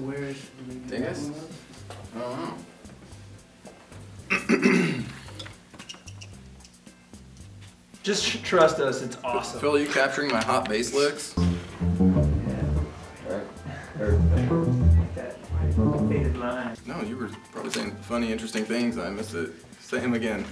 Where is? Dingus? I don't know. Just trust us, it's awesome. Phil, are you capturing my hot bass licks? No, you were probably saying funny, interesting things. I missed it. Say him again.